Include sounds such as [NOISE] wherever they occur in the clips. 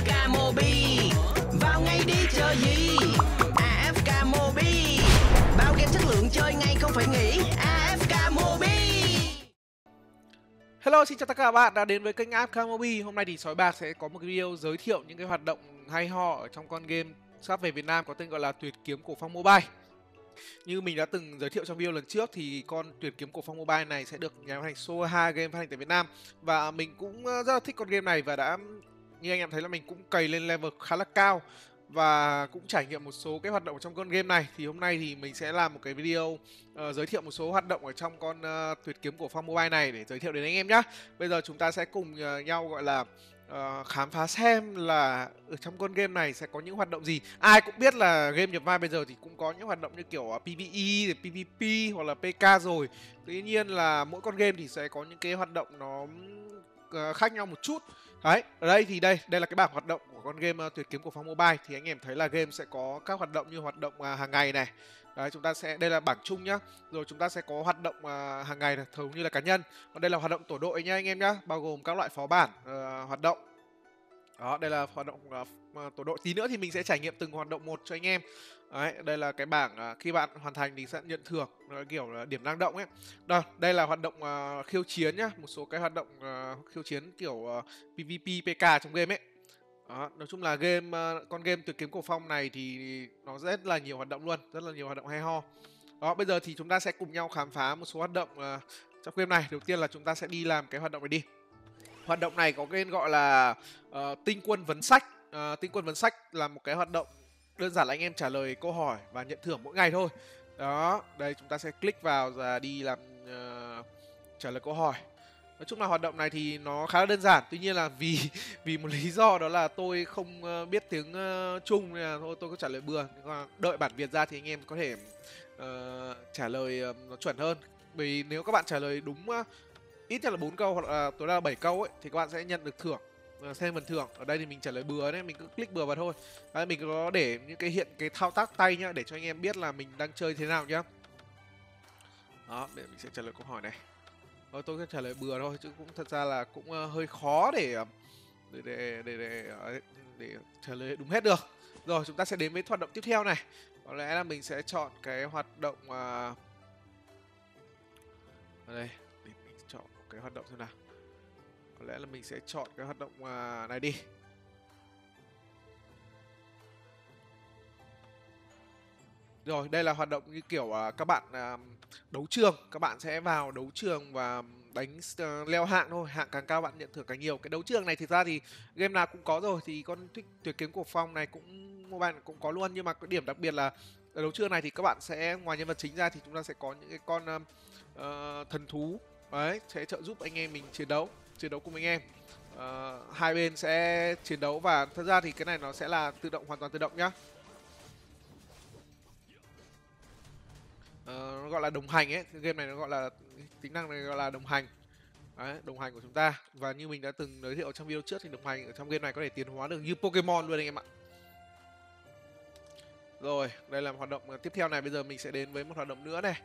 AFK Mobi. Vào ngay đi chờ gì? AFK Mobi. Bao game chất lượng chơi ngay không phải nghĩ AFK Mobi. Hello, xin chào tất cả các bạn đã đến với kênh AFK Mobi. Hôm nay thì sói bạc sẽ có một video giới thiệu những cái hoạt động hay ho ở trong con game sắp về Việt Nam có tên gọi là Tuyệt kiếm cổ phong mobile. Như mình đã từng giới thiệu trong video lần trước thì con Tuyển kiếm cổ phong mobile này sẽ được nhà phát hành Soha Game phát hành tại Việt Nam. Và mình cũng ờ, rất là thích con game này và đã như anh em thấy là mình cũng cày lên level khá là cao và cũng trải nghiệm một số cái hoạt động trong con game này. Thì hôm nay thì mình sẽ làm một cái video uh, giới thiệu một số hoạt động ở trong con uh, tuyệt kiếm của phong mobile này để giới thiệu đến anh em nhé bây giờ chúng ta sẽ cùng uh, nhau gọi là uh, khám phá xem là ở trong con game này sẽ có những hoạt động gì. Ai cũng biết là game nhập vai bây giờ thì cũng có những hoạt động như kiểu uh, pve pvp hoặc là pk rồi. Tuy nhiên là mỗi con game thì sẽ có những cái hoạt động nó Ờ, khác nhau một chút. Đấy ở đây thì đây đây là cái bảng hoạt động của con game ờ, tuyệt kiếm của phong mobile. Thì anh em thấy là game sẽ có các hoạt động như hoạt động à, hàng ngày này. Đấy chúng ta sẽ đây là bảng chung nhá. Rồi chúng ta sẽ có hoạt động à, hàng ngày này thường như là cá nhân. Còn đây là hoạt động tổ đội nhá anh em nhá bao gồm các loại phó bản uh, hoạt động đó đây là hoạt động uh, tổ đội tí nữa thì mình sẽ trải nghiệm từng hoạt động một cho anh em Đấy, đây là cái bảng uh, khi bạn hoàn thành thì sẽ nhận thưởng uh, kiểu là điểm năng động ấy. đó đây là hoạt động uh, khiêu chiến nhá, một số cái hoạt động uh, khiêu chiến kiểu uh, PVP PK trong game ấy. Đó, nói chung là game uh, con game tuyệt kiếm cổ phong này thì nó rất là nhiều hoạt động luôn, rất là nhiều hoạt động hay ho. Đó, bây giờ thì chúng ta sẽ cùng nhau khám phá một số hoạt động uh, trong game này. Đầu tiên là chúng ta sẽ đi làm cái hoạt động này đi. Hoạt động này có tên gọi là uh, tinh quân vấn sách. Uh, tinh quân vấn sách là một cái hoạt động đơn giản là anh em trả lời câu hỏi và nhận thưởng mỗi ngày thôi. Đó đây chúng ta sẽ click vào và đi làm uh, trả lời câu hỏi. Nói chung là hoạt động này thì nó khá là đơn giản tuy nhiên là vì [LAUGHS] vì một lý do đó là tôi không biết tiếng uh, trung nên là thôi tôi có trả lời bừa. Đợi bản việt ra thì anh em có thể uh, trả lời uh, nó chuẩn hơn. Vì nếu các bạn trả lời đúng uh, ít nhất là bốn câu hoặc là tối đa là bảy câu ấy thì các bạn sẽ nhận được thưởng à, xem phần thưởng. Ở đây thì mình trả lời bừa đấy mình cứ click bừa vào thôi. Đấy, mình có để những cái hiện cái thao tác tay nhá để cho anh em biết là mình đang chơi thế nào nhá. Đó để mình sẽ trả lời câu hỏi này. Thôi tôi sẽ trả lời bừa thôi chứ cũng thật ra là cũng uh, hơi khó ờ, để để để để, để, để, để trả lời đúng hết được. Rồi chúng ta sẽ đến với hoạt động tiếp theo này. Có lẽ là mình sẽ chọn cái hoạt động uh... ở đây cái hoạt động thế nào. Có lẽ là mình sẽ chọn cái hoạt động à, này đi. Rồi đây là hoạt động như kiểu à, các bạn à, đấu trường. Các bạn sẽ vào đấu trường và đánh uh, leo hạng thôi. Hạng càng cao bạn nhận thưởng càng nhiều. Cái đấu trường này thực ra thì game nào cũng có rồi. Thì con thích tuyệt kiếm của phong này cũng mobile cũng có luôn. Nhưng mà cái điểm đặc biệt là ở đấu trường này thì các bạn sẽ ngoài nhân vật chính ra thì chúng ta sẽ có những cái con uh, thần thú đấy sẽ trợ giúp anh em mình chiến đấu chiến đấu cùng anh em. À, hai bên sẽ chiến đấu và thật ra thì cái này nó sẽ là tự động hoàn toàn tự động nhá. À, nó gọi là đồng hành ấy game này nó gọi là tính năng này gọi là đồng hành. Đấy, đồng hành của chúng ta. Và như mình đã từng giới thiệu trong video trước thì đồng hành ở trong game này có thể tiến hóa được như Pokemon luôn anh em ạ. Rồi đây là một hoạt động tiếp theo này. Bây giờ mình sẽ đến với một hoạt động nữa này.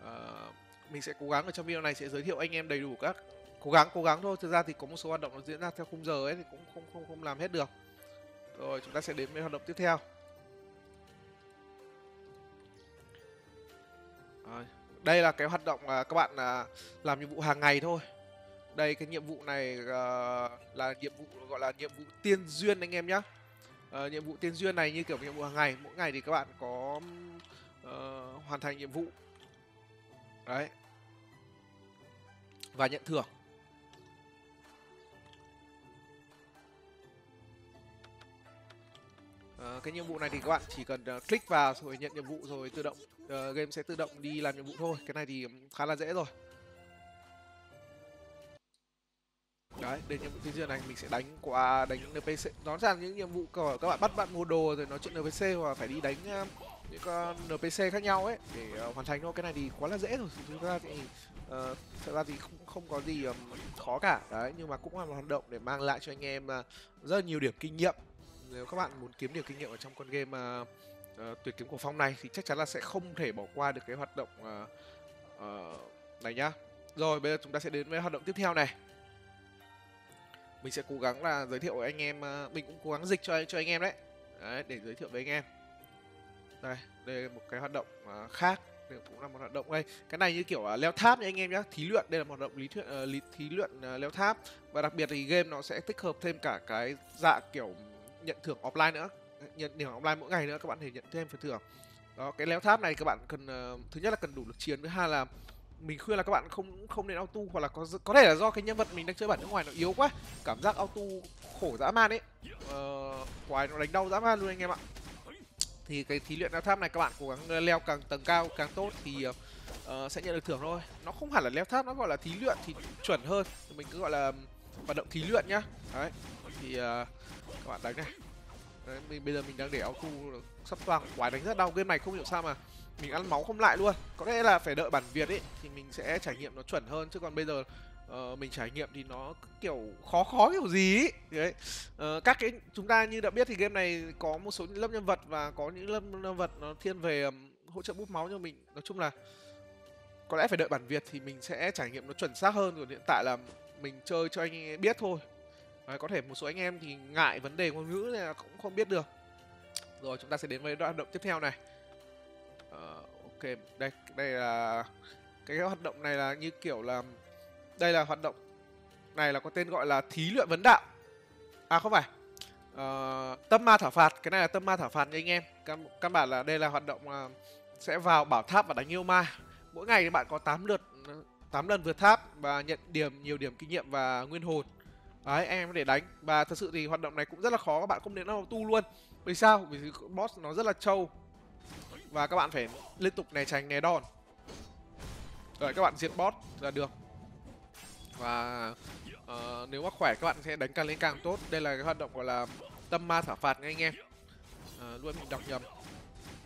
Uh, mình sẽ cố gắng ở trong video này sẽ giới thiệu anh em đầy đủ các cố gắng cố gắng thôi. Thực ra thì có một số hoạt động nó diễn ra theo khung giờ ấy thì cũng không không không làm hết được. Rồi chúng ta sẽ đến với hoạt động tiếp theo. Rồi. đây là cái hoạt động là các bạn à, làm nhiệm vụ hàng ngày thôi. Đây cái nhiệm vụ này à, là nhiệm vụ gọi là nhiệm vụ tiên duyên anh em nhé à, ờ, nhiệm vụ tiên duyên này như kiểu nhiệm vụ hàng ngày mỗi ngày thì các bạn có uh, hoàn thành nhiệm vụ đấy. Và nhận thưởng. À, cái nhiệm vụ này thì các bạn chỉ cần uh, click vào rồi nhận nhiệm vụ rồi tự động uh, game sẽ tự động đi làm nhiệm vụ thôi. Cái này thì khá là dễ rồi. Đấy đến nhiệm vụ tiên duyên này mình sẽ đánh qua đánh npc nó ra những nhiệm vụ của các bạn bắt bạn mua đồ rồi nói chuyện npc hoặc phải đi đánh uh, những con npc khác nhau ấy để uh, hoàn thành thôi. Cái này thì quá là dễ rồi. Thực ra thì uh, thật ra thì không không có gì um, khó cả. Đấy nhưng mà cũng là một hoạt động để mang lại cho anh em uh, rất là nhiều điểm kinh nghiệm. Nếu các bạn muốn kiếm điểm kinh nghiệm ở trong con game uh, uh, tuyệt kiếm của phong này thì chắc chắn là sẽ không thể bỏ qua được cái hoạt động uh, uh, này nhá. Rồi bây giờ chúng ta sẽ đến với hoạt động tiếp theo này. Mình sẽ cố gắng là giới thiệu với anh em mình cũng cố gắng dịch cho cho anh em đấy, đấy để giới thiệu với anh em đây đây là một cái hoạt động uh, khác đây cũng là một hoạt động đây cái này như kiểu uh, leo tháp nha anh em nhé thí luyện đây là một hoạt động lý thuyết uh, ờ, lý, thí luyện uh, leo tháp. Và đặc biệt thì game nó sẽ tích hợp thêm cả cái dạng kiểu nhận thưởng offline nữa. Nhận điểm offline mỗi ngày nữa các bạn thể nhận thêm phần thưởng. Đó cái leo tháp này các bạn cần uh, thứ nhất là cần đủ lực chiến thứ hai là mình khuyên là các bạn không không nên auto hoặc là có có thể là do cái nhân vật mình đang chơi bản nước ngoài nó yếu quá cảm giác auto khổ dã man ấy. Uh, quái nó đánh đau dã man luôn anh em ạ thì cái thí luyện leo tháp này các bạn cố gắng ờ, leo càng tầng cao càng tốt thì uh, sẽ nhận được thưởng thôi. Nó không hẳn là leo tháp nó gọi là thí luyện thì chuẩn hơn. Mình cứ gọi là hoạt động thí luyện nhá. Đấy thì uh, các bạn đánh này đấy, mình bây giờ mình đang để auto sắp toàn quái đánh rất đau game này không hiểu sao mà mình ăn máu không lại luôn. Có lẽ là phải đợi bản việt ấy thì mình sẽ trải nghiệm nó chuẩn hơn. Chứ còn bây giờ uh, mình trải nghiệm thì nó kiểu khó khó kiểu gì ấy. đấy uh, các cái chúng ta như đã biết thì game này có một số những lớp nhân vật và có những lớp nhân vật nó thiên về um, hỗ trợ bút máu cho mình. Nói chung là có lẽ phải đợi bản việt thì mình sẽ trải nghiệm nó chuẩn xác hơn. Rồi hiện tại là mình chơi cho anh biết thôi đấy, có thể một số anh em thì ngại vấn đề ngôn ngữ là cũng không biết được. Rồi chúng ta sẽ đến với đoạn động tiếp theo này. Uh, ok đây đây là cái hoạt động này là như kiểu là đây là hoạt động này là có tên gọi là thí luyện vấn đạo. À không phải. Uh, tâm ma thảo phạt cái này là tâm ma thảo phạt nha anh em. Căn, căn bản là đây là hoạt động uh, sẽ vào bảo tháp và đánh yêu ma. Mỗi ngày thì bạn có 8 lượt 8 lần vượt tháp và nhận điểm nhiều điểm kinh nghiệm và nguyên hồn đấy anh em có thể đánh. Và thật sự thì hoạt động này cũng rất là khó các bạn không đến đâu tu luôn. Vì sao? Vì boss nó rất là trâu. Và các bạn phải liên tục né tránh né đòn. Rồi các bạn diệt boss là được. Và uh, nếu mà khỏe các bạn sẽ đánh càng lên càng tốt. Đây là cái hoạt động gọi là tâm ma thả phạt nha anh em. Uh, luôn mình đọc nhầm.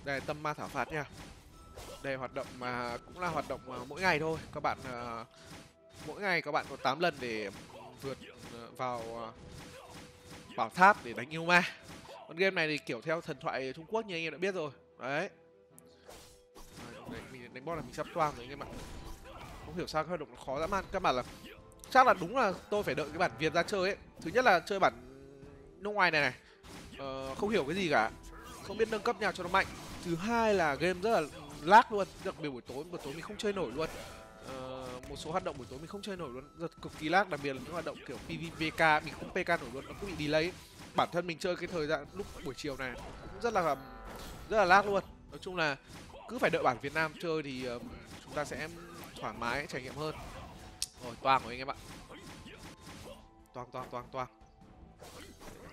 Đây là tâm ma thả phạt nha. Đây hoạt động mà cũng là hoạt động ờ, mỗi ngày thôi. Các bạn uh, mỗi ngày các bạn có 8 lần để vượt Ờ, vào ờ, bảo tháp để đánh yêu ma con game này thì kiểu theo thần thoại trung quốc như anh em đã biết rồi. Đấy. Đấy, mình đánh boss là mình sắp toang rồi anh em ạ. Không hiểu sao cái hoạt động nó khó dã man. Các bạn là chắc là đúng là tôi phải đợi cái bản việt ra chơi ấy. Thứ nhất là chơi bản nước ngoài này này. Ờ, không hiểu cái gì cả. Không biết nâng cấp nhà cho nó mạnh. Thứ hai là game rất là lag luôn. Đặc biệt buổi tối buổi tối mình không chơi nổi luôn một số hoạt động buổi tối mình không chơi nổi luôn. Rất cực kỳ lag đặc biệt là những hoạt động kiểu pvpk mình không pk nổi luôn nó cũng bị delay bản thân mình chơi cái thời gian lúc buổi chiều này cũng rất là rất là lag luôn. Nói chung là cứ phải đợi bản việt nam chơi thì uh, chúng ta sẽ thoải mái trải nghiệm hơn. Rồi toang rồi anh em ạ. Toang toang toang toang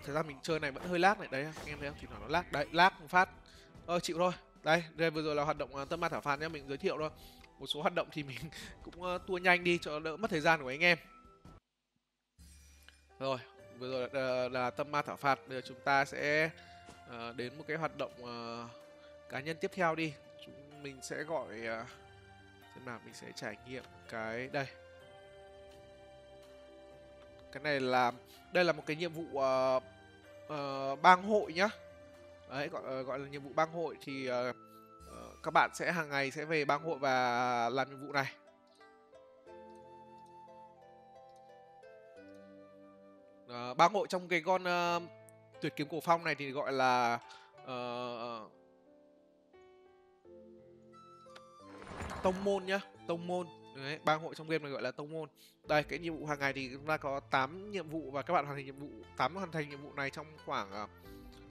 thời gian mình chơi này vẫn hơi lag này đấy anh em thấy không? Thì nó lag. Đấy lag một phát. Ơ chịu thôi. Đây đây vừa rồi là hoạt động uh, tâm ma thảo phạt nhá mình giới thiệu thôi một số hoạt động thì mình [LAUGHS] cũng uh, tua nhanh đi cho đỡ mất thời gian của anh em. Rồi vừa rồi là, là tâm ma thảo phạt. Bây giờ chúng ta sẽ uh, đến một cái hoạt động uh, cá nhân tiếp theo đi. Chúng mình sẽ gọi uh, xem nào mình sẽ trải nghiệm cái đây. Cái này là đây là một cái nhiệm vụ uh, uh, bang hội nhá. Đấy gọi uh, gọi là nhiệm vụ bang hội thì uh, uh, các bạn sẽ hàng ngày sẽ về bang hội và làm nhiệm vụ này. Uh, bang hội trong cái con uh, tuyệt kiếm cổ phong này thì gọi là uh, tông môn nhá tông môn. Đấy, bang hội trong game này gọi là tông môn. Đây cái nhiệm vụ hàng ngày thì chúng ta có 8 nhiệm vụ và các bạn hoàn thành nhiệm vụ 8 hoàn thành nhiệm vụ này trong khoảng uh,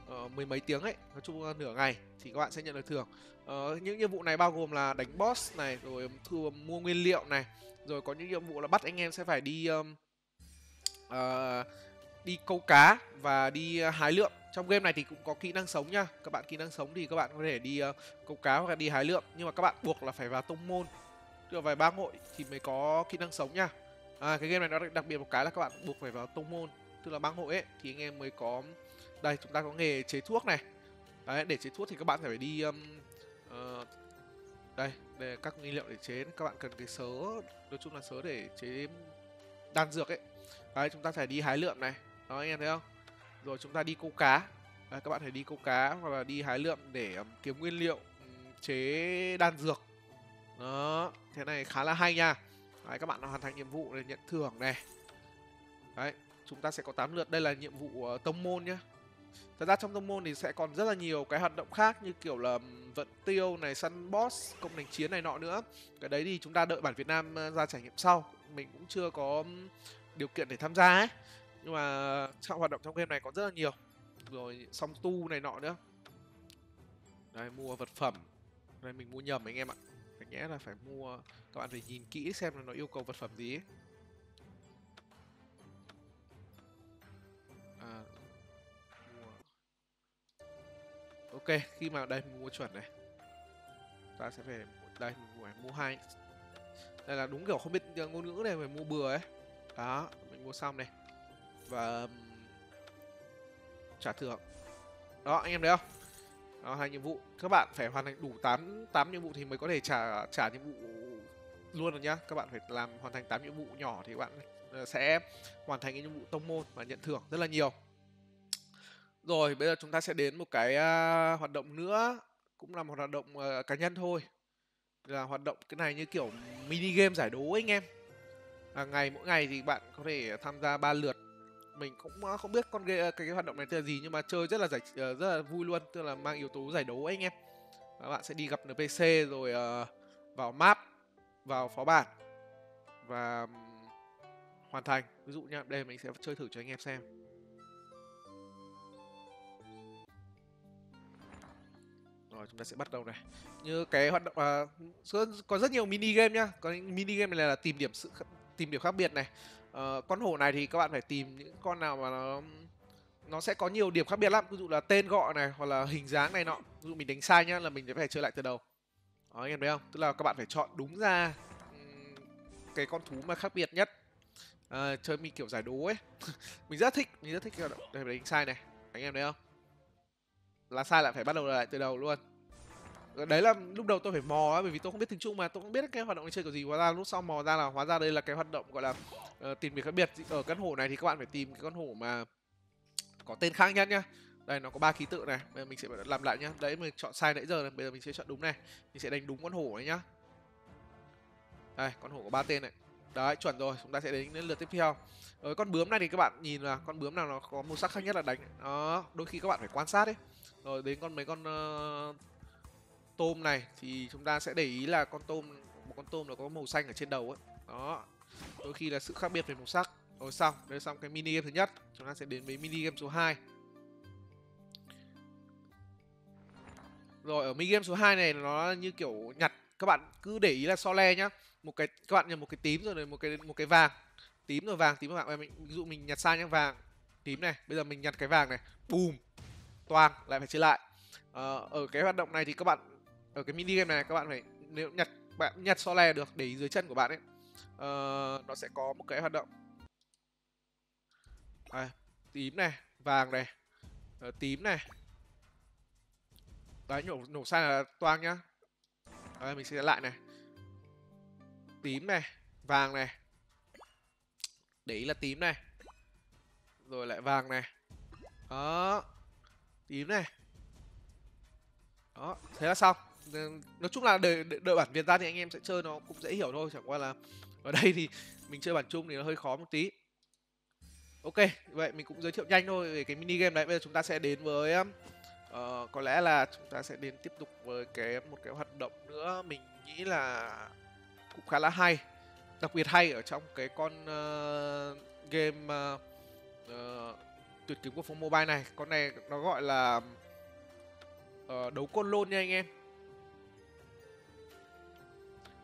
Ờ, mười mấy tiếng ấy nói chung là nửa ngày thì các bạn sẽ nhận được thưởng. Uh, những nhiệm vụ này bao gồm là đánh boss này rồi thu ờ, mua nguyên liệu này rồi có những nhiệm vụ là bắt anh em sẽ phải đi um, uh, đi câu cá và đi uh, hái lượm. Trong game này thì cũng có kỹ năng sống nha. Các bạn kỹ năng sống thì các bạn có thể đi uh, câu cá hoặc là đi hái lượm. Nhưng mà các bạn buộc là phải vào tông môn tức vài ba hội thì mới có kỹ năng sống nha. À, cái game này nó đặc biệt một cái là các bạn buộc phải vào tông môn tức là bang hội ấy thì anh em mới có đây chúng ta có nghề chế thuốc này. Đấy để chế thuốc thì các bạn phải đi um, uh, đây để các nguyên liệu để chế. Các bạn cần cái sớ nói chung là sớ để chế đan dược ấy. Đấy chúng ta phải đi hái lượm này. Đó anh em thấy không? Rồi chúng ta đi câu cá. Đấy, các bạn phải đi câu cá hoặc là đi hái lượm để um, kiếm nguyên liệu um, chế đan dược. Đó thế này khá là hay nha. Đấy, các bạn hoàn thành nhiệm vụ để nhận thưởng này. Đấy chúng ta sẽ có 8 lượt. Đây là nhiệm vụ uh, tông môn nhá thật ra trong tông môn thì sẽ còn rất là nhiều cái hoạt động khác như kiểu là vận tiêu này, săn boss, công đánh chiến này nọ nữa. Cái đấy thì chúng ta đợi bản việt nam ra trải nghiệm sau. Mình cũng chưa có điều kiện để tham gia ấy. Nhưng mà trong hoạt động trong game này có rất là nhiều. Rồi song tu này nọ nữa. Đây, mua vật phẩm. Đây, mình mua nhầm anh em ạ. Phải nhẽ là phải mua. Các bạn phải nhìn kỹ xem là nó yêu cầu vật phẩm gì ấy. Ok khi mà đây mình mua chuẩn này. Ta sẽ phải đây mình phải mua hai. Đây là đúng kiểu không biết ngôn ngữ này phải mua bừa ấy. Đó mình mua xong này. Và trả thưởng. Đó anh em thấy không? Đó, hai nhiệm vụ. Các bạn phải hoàn thành đủ 8 tám nhiệm vụ thì mới có thể trả trả nhiệm vụ luôn rồi nhá. Các bạn phải làm hoàn thành 8 nhiệm vụ nhỏ thì các bạn ờ, sẽ hoàn thành cái nhiệm vụ tông môn và nhận thưởng rất là nhiều rồi bây giờ chúng ta sẽ đến một cái uh, hoạt động nữa cũng là một hoạt động uh, cá nhân thôi. Là hoạt động cái này như kiểu mini game giải đố anh em. À, ngày mỗi ngày thì bạn có thể tham gia ba lượt. Mình cũng à, không biết con cái, à, cái, cái hoạt động này tên là gì nhưng mà chơi rất là giải uh, rất là vui luôn tức là mang yếu tố giải đố ấy anh em. Các bạn sẽ đi gặp npc rồi uh, vào map vào phó bản và hoàn thành. Ví dụ nha đây mình sẽ chơi thử cho anh em xem. Rồi chúng ta sẽ bắt đầu này. Như cái hoạt động à, có rất nhiều mini game nhá. Có mini game này là tìm điểm sự tìm điểm khác biệt này. À, con hổ này thì các bạn phải tìm những con nào mà nó nó sẽ có nhiều điểm khác biệt lắm. Ví dụ là tên gọi này hoặc là hình dáng này nọ. Ví dụ mình đánh sai nhá là mình sẽ phải chơi lại từ đầu. Đó anh em thấy không? Tức là các bạn phải chọn đúng ra cái con thú mà khác biệt nhất. À, chơi mình kiểu giải đố ấy. [LAUGHS] Mình rất thích mình rất thích cái đây đánh sai này. Anh em thấy không? Là sai lại phải bắt đầu lại từ đầu luôn. Đấy là lúc đầu tôi phải mò á bởi vì tôi không biết tiếng trung mà tôi không biết cái hoạt động này chơi kiểu gì. Hóa ra lúc sau mò ra là hóa ra đây là cái hoạt động gọi là uh, tìm việc khác biệt ở căn hộ này thì các bạn phải tìm cái con hổ mà có tên khác nhất nhá. Đây nó có ba ký tự này. Bây giờ mình sẽ làm lại nhá. Đấy mình chọn sai nãy giờ này bây giờ mình sẽ chọn đúng này. Mình sẽ đánh đúng con hổ này nhá. Đây con hổ có ba tên này. Đấy chuẩn rồi chúng ta sẽ đến, đến lượt tiếp theo. Ở con bướm này thì các bạn nhìn là con bướm nào nó có màu sắc khác nhất là đánh. Đó đôi khi các bạn phải quan sát đấy rồi đến con mấy con uh, tôm này thì chúng ta sẽ để ý là con tôm một con tôm nó có màu xanh ở trên đầu ấy. Đó đôi khi là sự khác biệt về màu sắc. Rồi xong đây xong cái mini game thứ nhất. Chúng ta sẽ đến với mini game số 2 rồi ở mini game số 2 này nó như kiểu nhặt các bạn cứ để ý là so le nhá. Một cái các bạn nhặt một cái tím rồi một cái một cái vàng. Tím rồi vàng tím rồi vàng ví dụ mình nhặt sai nhá vàng tím này. Bây giờ mình nhặt cái vàng này. Bùm! Toang lại phải chơi lại. Ờ, ở cái hoạt động này thì các bạn ở cái mini game này các bạn phải nếu nhặt bạn nhặt so le được để ý dưới chân của bạn ấy uh, nó sẽ có một cái hoạt động. À, tím này vàng này uh, tím này. Đấy nhổ nổ sai là toang nhá. Đấy, mình sẽ lại này. Tím này vàng này. Để ý là tím này. Rồi lại vàng này. Đó tím này. Đó thế là xong. Nói chung là đợi, đợi bản việt ra thì anh em sẽ chơi nó cũng dễ hiểu thôi chẳng qua là ở [LAUGHS] đây thì mình chơi bản chung thì nó hơi khó một tí. Ok vậy mình cũng giới thiệu nhanh thôi về cái mini game đấy bây giờ chúng ta sẽ đến với uh, có lẽ là chúng ta sẽ đến tiếp tục với cái một cái hoạt động nữa mình nghĩ là cũng khá là hay. Đặc biệt hay ở trong cái con uh, game uh, uh, tuyệt kiếm của phong mobile này. Con này nó gọi là uh, đấu côn lôn nha anh em.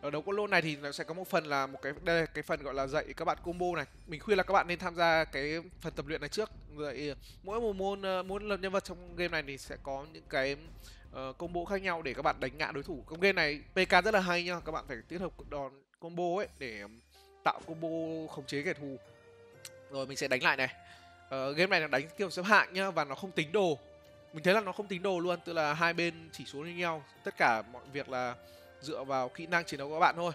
Ở đấu côn lôn này thì nó sẽ có một phần là một cái đây là cái phần gọi là dạy các bạn combo này. Mình khuyên là các bạn nên tham gia cái phần tập luyện này trước. Vậy mỗi một môn ờ, muốn lập nhân vật trong game này thì sẽ có những cái uh, combo khác nhau để các bạn đánh ngã đối thủ. Công game này pk rất là hay nha. Các bạn phải kết hợp đòn combo ấy để tạo combo khống chế kẻ thù. Rồi mình sẽ đánh lại này uh, game này là đánh kiểu xếp hạng nhá và nó không tính đồ. Mình thấy là nó không tính đồ luôn tức là hai bên chỉ số như nhau. Tất cả mọi việc là dựa vào kỹ năng chiến đấu của các bạn thôi.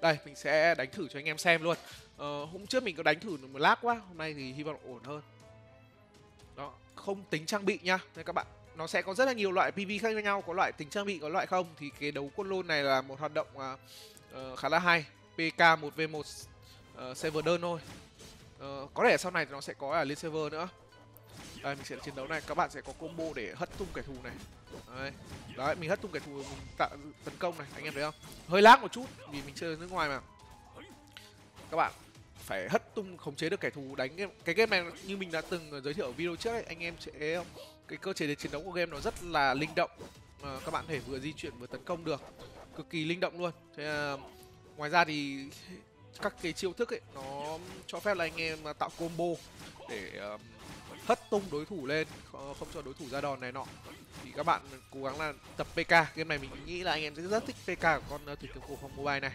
Đây mình sẽ đánh thử cho anh em xem luôn. Ờ, hôm trước mình có đánh thử một lát quá hôm nay thì hy vọng ổn hơn. Đó không tính trang bị nha nên các bạn nó sẽ có rất là nhiều loại pv khác nhau có loại tính trang bị có loại không. Thì cái đấu quân lôn này là một hoạt động uh, khá là hay. Pk 1 v 1 uh, ờ, server đơn thôi ờ, có thể sau này nó sẽ có ở lên server nữa. Đây mình sẽ chiến đấu này. Các bạn sẽ có combo để hất tung kẻ thù này. Đấy. Đấy mình hất tung kẻ thù mình tạo tấn công này. Anh em thấy không? Hơi lag một chút vì mình chơi ở nước ngoài mà. Các bạn phải hất tung khống chế được kẻ thù đánh cái, cái game này như mình đã từng giới thiệu ở video trước ấy, anh em sẽ cái cơ chế để chiến đấu của game nó rất là linh động. À, các bạn thể vừa di chuyển vừa tấn công được. Cực kỳ linh động luôn. Thế à, ngoài ra thì các cái chiêu thức ấy nó cho phép là anh em tạo combo để uh, hất tung đối thủ lên không cho đối thủ ra đòn này nọ. Thì các bạn cố gắng là tập pk game này mình nghĩ là anh em sẽ rất thích pk của con thủy kiếm cổ phòng mobile này.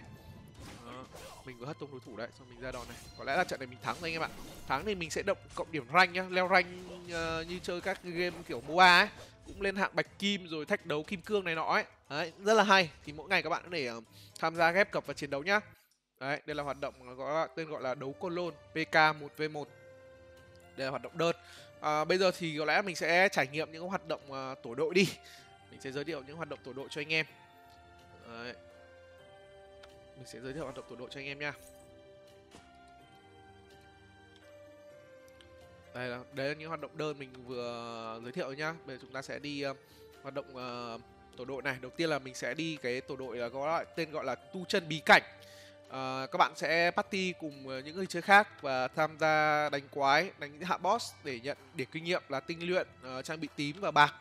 Đó. mình vừa hất tung đối thủ đấy xong mình ra đòn này. Có lẽ là trận này mình thắng rồi anh em ạ. Thắng thì mình sẽ động cộng điểm rank nhá. Leo rank uh, như chơi các game kiểu moa ấy. Cũng lên hạng bạch kim rồi thách đấu kim cương này nọ ấy. Đấy rất là hay. Thì mỗi ngày các bạn có thể uh, tham gia ghép cập và chiến đấu nhá đấy đây là hoạt động có tên gọi là đấu côn lôn pk 1 v 1 đây là hoạt động đơn. À, bây giờ thì có lẽ mình sẽ trải nghiệm những hoạt động uh, tổ đội đi. Mình sẽ giới thiệu những hoạt động tổ đội cho anh em. Đấy. mình sẽ giới thiệu hoạt động tổ đội cho anh em nha. Đây là đây là những hoạt động đơn mình vừa giới thiệu nhá. Bây giờ chúng ta sẽ đi uh, hoạt động uh, tổ đội này. Đầu tiên là mình sẽ đi cái tổ đội là có tên gọi là tu chân bí cảnh uh, các bạn sẽ party cùng ờ, những người chơi khác và tham gia đánh quái đánh hạ boss để nhận điểm kinh nghiệm là tinh luyện uh, trang bị tím và bạc.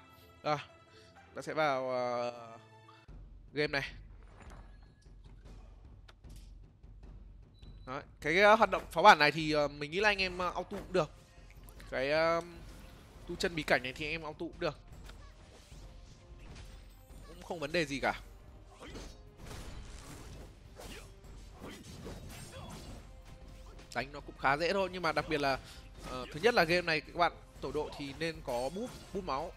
Rồi ta sẽ vào uh, game này. Đấy. cái uh, hoạt động phó bản này thì uh, mình nghĩ là anh em uh, auto cũng được. Cái uh, tu chân bí cảnh này thì anh em auto cũng được. Cũng không vấn đề gì cả. Đánh nó cũng khá dễ thôi. Nhưng mà đặc biệt là uh, thứ nhất là game này các bạn tổ đội thì nên có bút bút máu.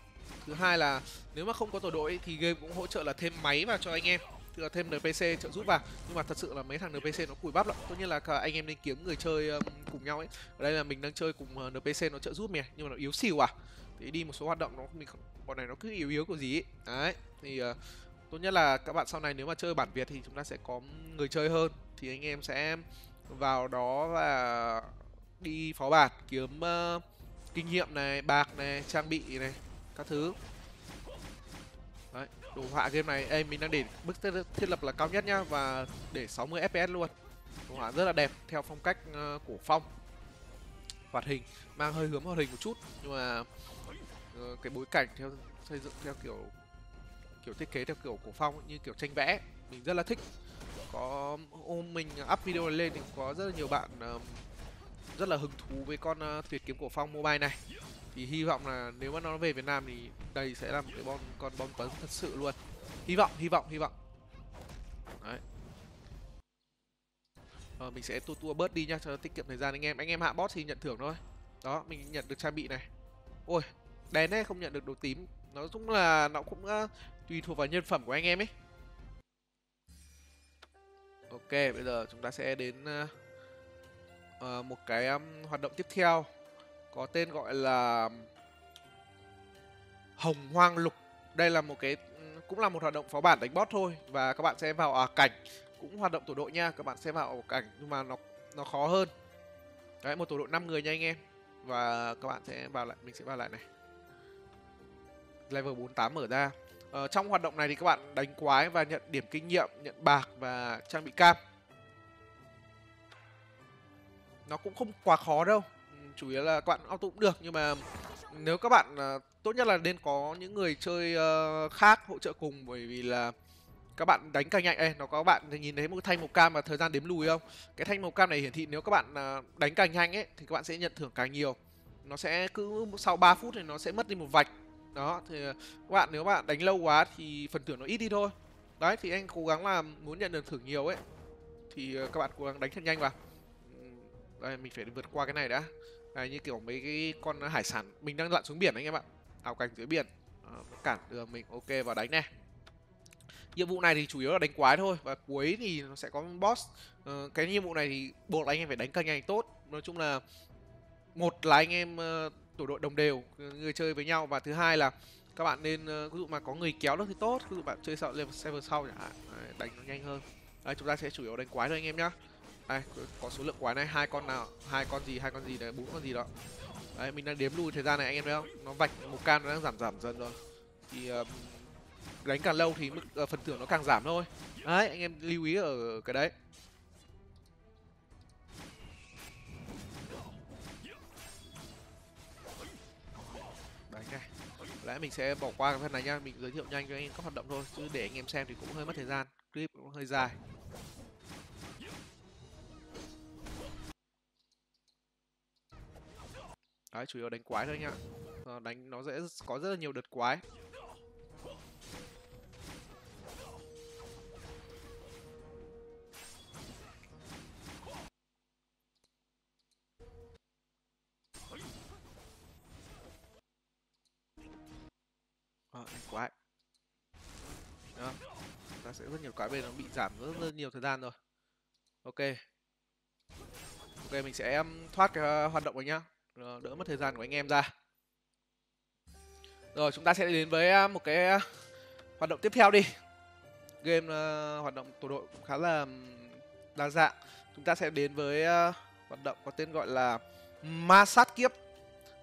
Thứ hai là nếu mà không có tổ đội thì game cũng hỗ trợ là thêm máy vào cho anh em. Tức là thêm npc trợ giúp vào. Nhưng mà thật sự là mấy thằng npc nó cùi bắp lắm. Tất nhiên là anh em nên kiếm người chơi um, cùng nhau ấy ở đây là mình đang chơi cùng ờ, npc nó trợ giúp mình à. nhưng mà nó yếu xìu à. Thì đi một số hoạt động nó mình bọn này nó cứ yếu yếu của gì ấy đấy thì uh, tốt nhất là các bạn sau này nếu mà chơi bản việt thì chúng ta sẽ có người chơi hơn. Thì anh em sẽ vào đó và đi phó bạt kiếm uh, kinh nghiệm này bạc này trang bị này các thứ. Đấy đồ họa game này em mình đang để mức thiết lập là cao nhất nhá và để 60 fps luôn. Đồ họa rất là đẹp theo phong cách ờ, uh, cổ phong. Hoạt hình mang hơi hướng hoạt hình một chút nhưng mà uh, cái bối cảnh theo xây dựng theo kiểu kiểu thiết kế theo kiểu cổ phong như kiểu tranh vẽ mình rất là thích có hôm mình up video này lên thì có rất là nhiều bạn uh, rất là hứng thú với con uh, tuyệt kiếm cổ phong mobile này. Thì hy vọng là nếu mà nó về Việt Nam thì đây sẽ là một cái bon con bom tấn thật sự luôn. Hy vọng hy vọng hy vọng. Đấy. Ờ, mình sẽ tua tua bớt đi nhá cho tiết kiệm thời gian. Anh em anh em hạ boss thì nhận thưởng thôi. Đó mình nhận được trang bị này. Ôi đèn đấy không nhận được đồ tím. Nó cũng là nó cũng uh, tùy thuộc vào nhân phẩm của anh em ấy ok bây giờ chúng ta sẽ đến uh, một cái um, hoạt động tiếp theo. Có tên gọi là hồng hoang lục. Đây là một cái cũng là một hoạt động phó bản đánh boss thôi và các bạn sẽ vào à, cảnh. Cũng hoạt động tổ đội nha các bạn sẽ vào cảnh nhưng mà nó nó khó hơn. Đấy một tổ đội 5 người nha anh em. Và các bạn sẽ vào lại mình sẽ vào lại này. Level 48 mở ra ờ, trong hoạt động này thì các bạn đánh quái và nhận điểm kinh nghiệm nhận bạc và trang bị cam. Nó cũng không quá khó đâu. Ừ, chủ yếu là các bạn auto cũng được nhưng mà nếu các bạn ờ, tốt nhất là nên có những người chơi uh, khác hỗ trợ cùng bởi vì là các bạn đánh càng nhanh. Ê, nó có bạn nhìn thấy một thanh màu cam và thời gian đếm lùi không? Cái thanh màu cam này hiển thị nếu các bạn ờ, đánh càng nhanh ấy thì các bạn sẽ nhận thưởng càng nhiều. Nó sẽ cứ sau 3 phút thì nó sẽ mất đi một vạch đó thì ờ, các bạn nếu bạn đánh lâu quá thì phần thưởng nó ít đi thôi. Đấy thì anh cố gắng là muốn nhận được thưởng nhiều ấy thì ờ, các bạn cố gắng đánh thật nhanh vào. Đây mình phải vượt qua cái này đã. Đấy, như kiểu mấy cái con hải sản mình đang lặn xuống biển anh em ạ. Ảo cảnh dưới biển à, cản đường mình ok vào đánh này. Nhiệm vụ này thì chủ yếu là đánh quái thôi và cuối thì nó sẽ có boss. Uh, cái nhiệm vụ này thì buộc là anh em phải đánh càng nhanh tốt. Nói chung là một là anh em uh, tổ đội đồng đều ừ, người chơi với nhau. Và thứ hai là các bạn nên ờ, ví dụ mà có người kéo được thì tốt. Ví dụ bạn chơi sợ level server sau chẳng hạn đánh nó nhanh hơn. Đấy, chúng ta sẽ chủ yếu đánh quái thôi anh em nhá. Đây có số lượng quái này hai con nào hai con gì hai con gì đấy bốn con gì đó. Đấy mình đang đếm lùi thời gian này anh em thấy không? Nó vạch một can nó đang giảm giảm dần rồi. Thì uh, đánh càng lâu thì mức uh, phần thưởng nó càng giảm thôi. Đấy anh em lưu ý ở cái đấy. Lẽ mình sẽ bỏ qua cái phần này nhá. Mình giới thiệu nhanh cho anh em các hoạt động thôi, chứ để anh em xem thì cũng hơi mất thời gian. Clip cũng hơi dài. Đấy, chủ yếu đánh quái thôi nhá. Ạ đánh, nó sẽ có rất là nhiều đợt quái. Sẽ rất nhiều cái bên nó bị giảm rất, rất nhiều thời gian rồi. Ok. Ok mình sẽ um, thoát cái uh, hoạt động này nhá. Đỡ mất thời gian của anh em ra. Rồi chúng ta sẽ đến với uh, một cái uh, hoạt động tiếp theo đi. Game uh, hoạt động tổ đội cũng khá là um, đa dạng. Chúng ta sẽ đến với uh, hoạt động có tên gọi là ma sát kiếp.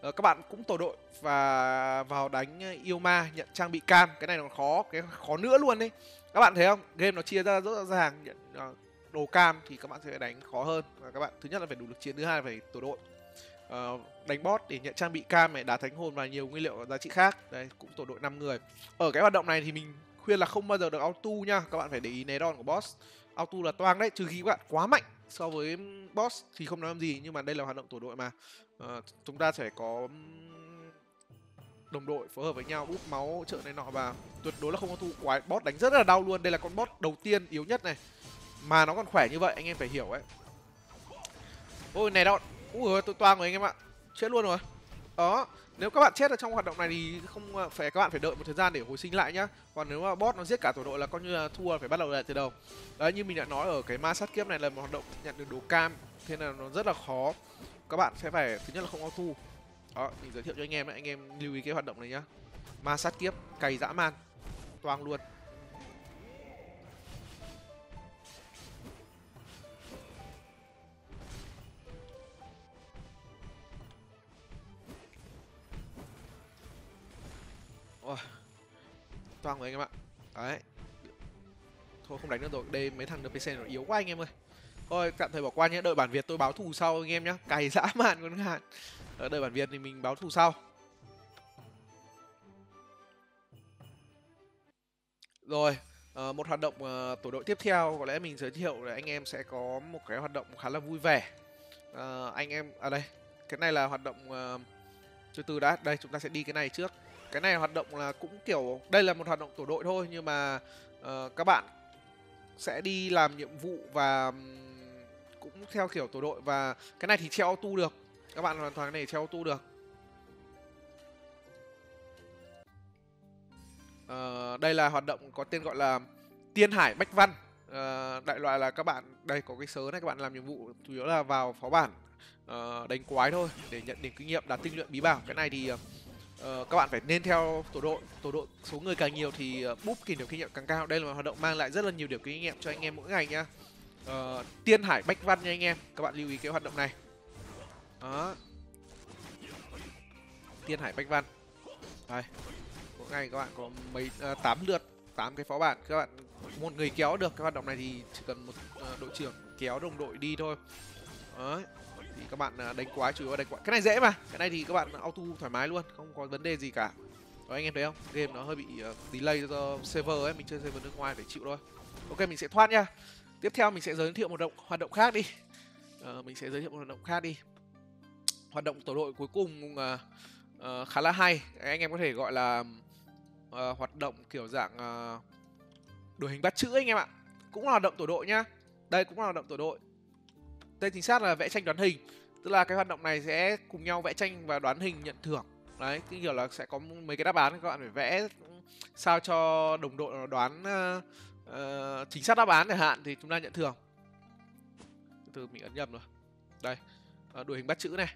Ờ, các bạn cũng tổ đội và vào đánh ờ, yêu ma nhận trang bị cam. Cái này nó khó cái khó nữa luôn đấy các bạn thấy không? Game nó chia ra rất rõ ràng nhận ờ, đồ cam thì các bạn sẽ đánh khó hơn. Và các bạn thứ nhất là phải đủ lực chiến thứ hai là phải tổ đội. Uh, đánh boss để nhận trang bị cam này đá thánh hồn và nhiều nguyên liệu giá trị khác. Đây cũng tổ đội 5 người. Ở cái hoạt động này thì mình khuyên là không bao giờ được auto nha. Các bạn phải để ý né đòn của boss. Auto là toang đấy trừ khi các bạn quá mạnh so với boss thì không nói làm gì nhưng mà đây là hoạt động tổ đội mà. Uh, chúng ta phải có đồng đội phối hợp với nhau úp máu trợ này nọ và tuyệt đối là không có thu. Quái boss đánh rất là đau luôn. Đây là con boss đầu tiên yếu nhất này. Mà nó còn khỏe như vậy anh em phải hiểu ấy. Ôi này đòn ui tôi toang rồi anh em ạ. Chết luôn rồi đó, nếu các bạn chết ở trong hoạt động này thì không ờ, phải, các bạn phải đợi một thời gian để hồi sinh lại nhá. Còn nếu mà boss nó giết cả tổ đội là coi như là thua, phải bắt đầu lại từ đầu. Đấy, như mình đã nói ở cái ma sát kiếp này là một hoạt động nhận được đồ cam, thế là nó rất là khó. Các bạn sẽ phải, thứ nhất là không auto đó, mình giới thiệu cho anh em đấy anh em lưu ý cái hoạt động này nhá. Ma sát kiếp, cày dã man, toang luôn. Toang rồi anh em ạ. Đấy. Thôi không đánh nữa rồi. Đây mấy thằng NPC nó yếu quá anh em ơi. Thôi tạm thời bỏ qua nhé. Đợi bản Việt tôi báo thù sau anh em nhé. Cày dã [LAUGHS] man con hạn. Ờ, đợi bản Việt thì mình báo thù sau. Rồi, ờ, một hoạt động ờ, tổ đội tiếp theo có lẽ mình giới thiệu là anh em sẽ có một cái hoạt động khá là vui vẻ. Anh em ở à đây, cái này là hoạt động từ từ đã. Đây chúng ta sẽ đi cái này trước cái này hoạt động là cũng kiểu đây là một hoạt động tổ đội thôi nhưng mà uh, các bạn sẽ đi làm nhiệm vụ và cũng theo kiểu tổ đội. Và cái này thì treo auto được. Các bạn hoàn toàn này treo auto được. Uh, đây là hoạt động có tên gọi là tiên hải bách văn. Uh, đại loại là các bạn đây có cái sớ này các bạn làm nhiệm vụ chủ yếu là vào phó bản uh, đánh quái thôi để nhận điểm kinh nghiệm đạt tinh luyện bí bảo. Cái này thì uh, uh, các bạn phải nên theo tổ đội. Tổ đội số người càng nhiều thì uh, búp kỷ điểm kinh nghiệm càng cao. Đây là một hoạt động mang lại rất là nhiều điểm kinh nghiệm cho anh em mỗi ngày nhá. Uh, tiên hải bách văn nha anh em. Các bạn lưu ý cái hoạt động này. Đó. Tiên hải bách văn. Đây. Mỗi ngày các bạn có mấy tám uh, lượt tám cái phó bản. Các bạn một người kéo được cái hoạt động này thì chỉ cần một uh, đội trưởng kéo đồng đội đi thôi. Đấy thì các bạn à, đánh quái chủ yếu là đánh quái. Cái này dễ mà. Cái này thì các bạn auto thoải mái luôn không có vấn đề gì cả. Đó anh em thấy không? Game nó hơi bị à, delay do server ấy mình chơi server nước ngoài phải chịu thôi. Ok mình sẽ thoát nha. Tiếp theo mình sẽ giới thiệu một động hoạt động khác đi. À, mình sẽ giới thiệu một hoạt động khác đi. Hoạt động tổ đội cuối cùng uh, uh, khá là hay. Anh em có thể gọi là uh, hoạt động kiểu dạng uh, đổi hình bắt chữ anh em ạ. Cũng là hoạt động tổ đội nhá. Đây cũng là hoạt động tổ đội tên chính xác là vẽ tranh đoán hình. Tức là cái hoạt động này sẽ cùng nhau vẽ tranh và đoán hình nhận thưởng. Đấy cái hiểu là sẽ có mấy cái đáp án các bạn phải vẽ sao cho đồng đội nó đoán uh, uh, chính xác đáp án chẳng hạn thì chúng ta nhận thưởng. Từ mình ấn nhầm rồi. Đây ờ, uh, đuổi hình bắt chữ này.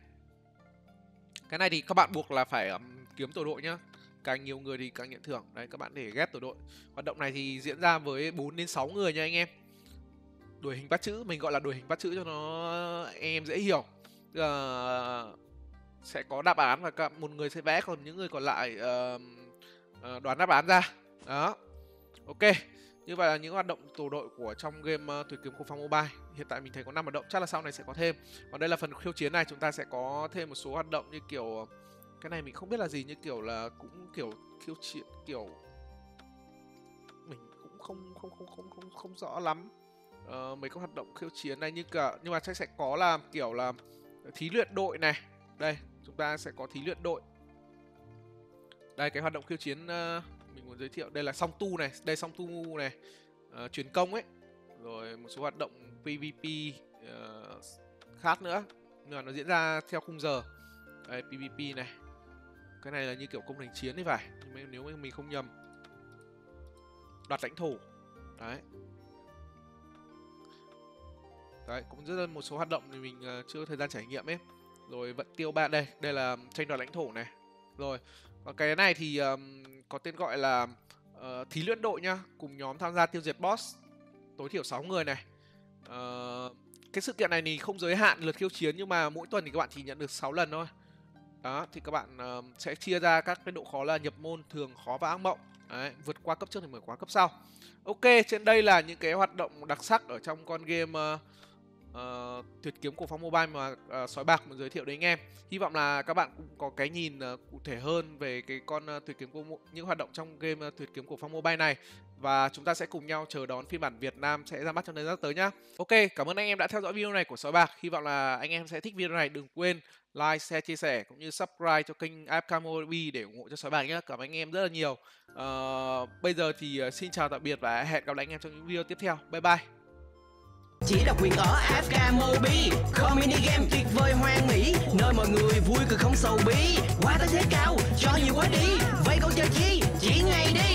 Cái này thì các bạn buộc là phải um, kiếm tổ đội nhá. Càng nhiều người thì càng nhận thưởng. Đấy các bạn để ghép tổ đội. Hoạt động này thì diễn ra với 4 đến 6 người nha anh em đuổi hình bắt chữ mình gọi là đuổi hình bắt chữ cho nó em dễ hiểu. Uh, sẽ có đáp án và cả một người sẽ vẽ còn những người còn lại uh, uh, đoán đáp án ra. Đó. Ok như vậy là những hoạt động tổ đội của trong game ờ, uh, tuyệt kiếm của phong mobile hiện tại mình thấy có năm hoạt động chắc là sau này sẽ có thêm. Còn đây là phần khiêu chiến này chúng ta sẽ có thêm một số hoạt động như kiểu cái này mình không biết là gì như kiểu là cũng kiểu khiêu chiến kiểu mình cũng không không không không không không rõ lắm uh, mấy các hoạt động khiêu chiến này như cả nhưng mà chắc sẽ có là kiểu là thí luyện đội này. Đây chúng ta sẽ có thí luyện đội. Đây cái hoạt động khiêu chiến uh, mình muốn giới thiệu. Đây là song tu này đây song tu này uh, truyền công ấy. Rồi một số hoạt động pvp uh, khác nữa. Nhưng mà nó diễn ra theo khung giờ. Đây pvp này. Cái này là như kiểu công thành chiến đấy phải nhưng mà nếu mình không nhầm. Đoạt lãnh thổ. Đấy đấy cũng rất là một số hoạt động thì mình uh, chưa có thời gian trải nghiệm ấy. Rồi vận tiêu ba đây đây là tranh đoạt lãnh thổ này. Rồi còn cái này thì um, có tên gọi là uh, thí luyện đội nhá cùng nhóm tham gia tiêu diệt boss tối thiểu 6 người này. Uh, cái sự kiện này thì không giới hạn lượt khiêu chiến nhưng mà mỗi tuần thì các bạn chỉ nhận được 6 lần thôi. Đó thì các bạn uh, sẽ chia ra các cái độ khó là nhập môn thường khó và ác mộng. Đấy, vượt qua cấp trước thì mở qua cấp sau. Ok trên đây là những cái hoạt động đặc sắc ở trong con game uh, Ờ, uh, tuyệt kiếm của phong mobile mà uh, sói bạc muốn giới thiệu đến anh em hy vọng là các bạn cũng có cái nhìn uh, cụ thể hơn về cái con à, uh, tuyệt kiếm của những hoạt động trong game uh, tuyệt kiếm của phong mobile này và chúng ta sẽ cùng nhau chờ đón phiên bản Việt Nam sẽ ra mắt trong thời gian tới nhá. Ok, cảm ơn anh em đã theo dõi video này của Sói Bạc. Hy vọng là anh em sẽ thích video này. Đừng quên like, share, chia sẻ cũng như subscribe cho kênh AFK Mobile để ủng hộ cho Sói Bạc nhé. Cảm ơn anh em rất là nhiều. Uh, bây giờ thì uh, xin chào tạm biệt và hẹn gặp lại anh em trong những video tiếp theo. Bye bye. Chỉ đặc quyền ở AFK Mobi. Kho mini game tuyệt vời hoang mỹ Nơi mọi người vui cười không sầu bi. Qua tới thế cao, cho nhiều quá đi. Vậy còn chờ chi, chỉ ngày đi.